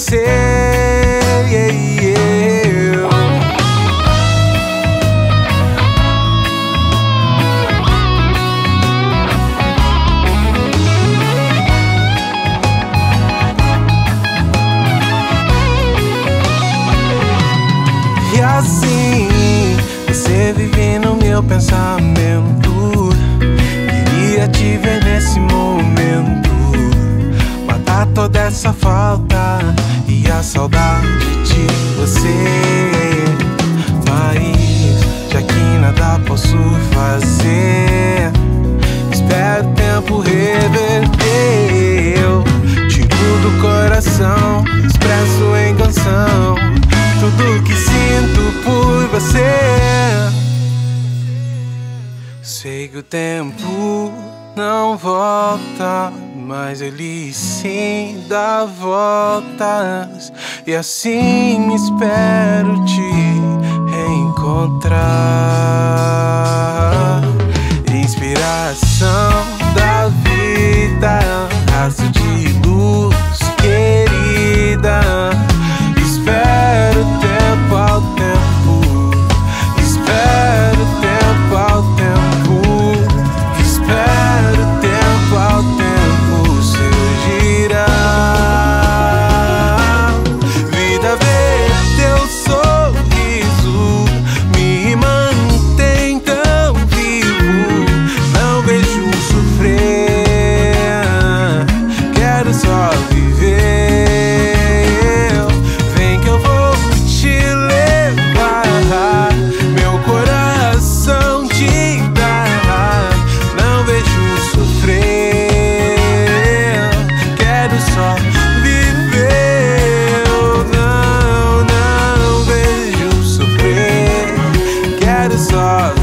você. E assim você vive no meu pensamento. Queria te ver nesse momento. Matar toda essa falta e saudade de você. Mas já que nada posso fazer, espero o tempo reverter. Eu tiro do coração, expresso em canção tudo que sinto por você. Sei que o tempo não volta, mas ele sim dá voltas. E assim espero te reencontrar. the